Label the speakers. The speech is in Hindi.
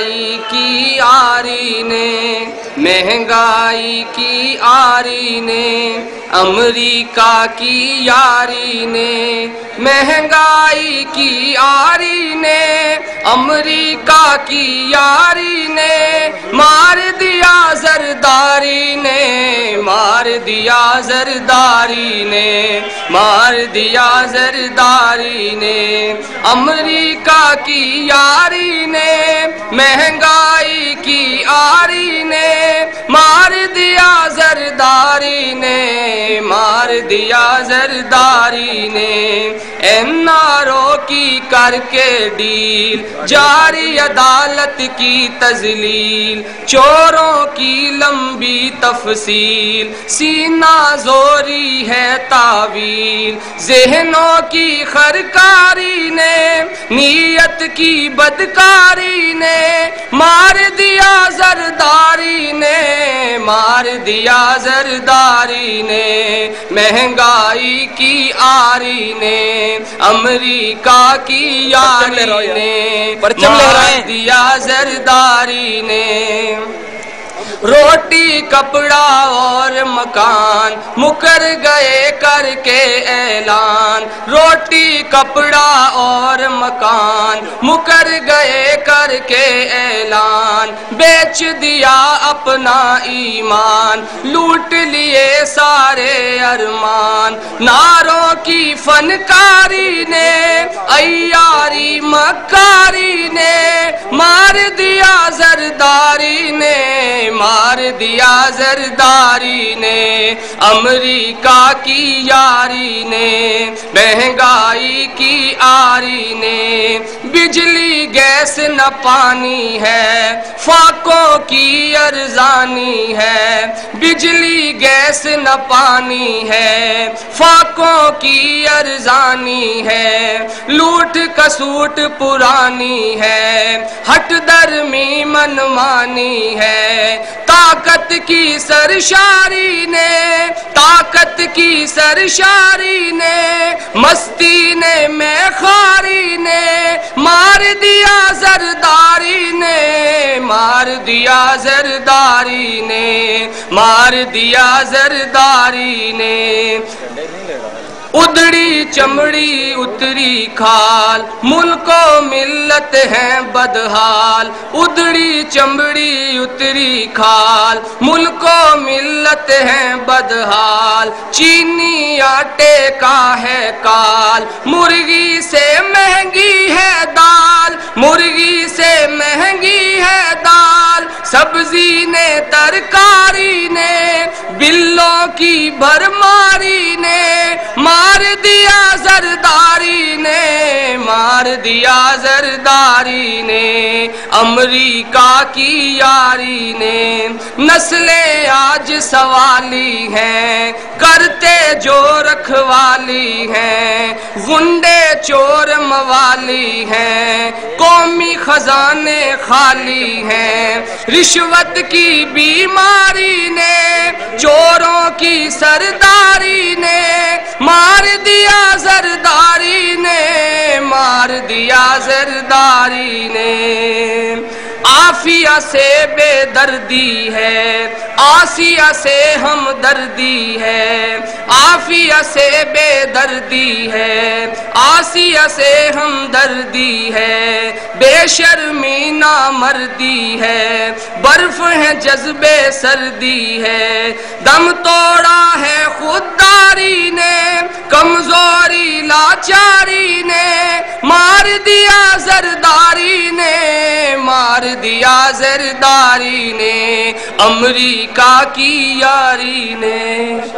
Speaker 1: महँगाई की आरी ने, महँगाई की आरी ने, अमरीका की यारी ने, महँगाई की आरी ने, अमरीका की यारी दिया जरदारी ने, मार दिया जरदारी ने, मार दिया जरदारी ने, अमरीका की यारी ने, महँगाई की आरी ने दिया जरदारी ने, मार दिया जरदारी ने। एनआरओ की करके डील, जारी अदालत की तजलील। चोरों की लंबी तफसील, सीना जोरी है तावील। जहनों की खरकारी ने नीयत की बदकारी ने मार दिया जरदारी ने मार दिया जरदारी ने महँगाई की आरी ने अमरीका की यारी ने। मार दिया जरदारी ने रोटी, कपड़ा और मकान, मुकर गए करके ऐलान। रोटी, कपड़ा और मकान, मुकर गए करके ऐलान। बेच दिया अपना ईमान, लूट लिए सारे अरमान। नारों की फनकारी ने अयारी मकारी ने, मार दिया जरदारी ने, मार दिया जरदारी ने, अमरीका की यारी ने, महँगाई की आरी ने, बिजली गैस न पानी है, फाकों की अरजानी है। बिजली गैस न पानी है, फाकों की अरजानी है। लूट कसूट पुरानी है, हट दरमी मनमानी है। ताकत की सरशारी ने, ताकत की सरशारी ने, मस्ती ने, मैं खारी ने जरदारी ने मार दिया, जरदारी ने मार दिया, जरदारी ने। उधड़ी चमड़ी उतरी खाल, मुल्को मिल्लत है बदहाल। उधड़ी चमड़ी उतरी खाल, मुल्को मिल्लत है बदहाल। चीनी आटे का है काल। मुर्गी से महँगी है दाल। मुर्गी से महँगी है दाल। सब्ज़ी ने, तरकारी ने, बिल्लों की भरमारी ने, मार दिया सरदारी ने। मार दिया जरदारी ने, अमेरिका की यारी ने। नस्लें आज सवाली हैं, करते जो रखवाली हैं। गुंडे चोर मवाली हैं, कौमी खजाने खाली हैं। रिश्वत की बीमारी ने, चोरों की सरदारी ने, मार दिया जरदारी ने। दिया जरदारी ने आफिया से बेदर्दी है, आसिया से हम दर्दी है, आफिया से बेदर्दी है, आसिया से हम दर्दी है, बेशर्मी ना मर्दी है, बर्फ़ है जज्बे सर्दी है, दम तोड़ा है खुददारी ने, कमज़ोरी लाचारी ने दिया जरदारी ने मार दिया जरदारी ने अमरीका की यारी ने।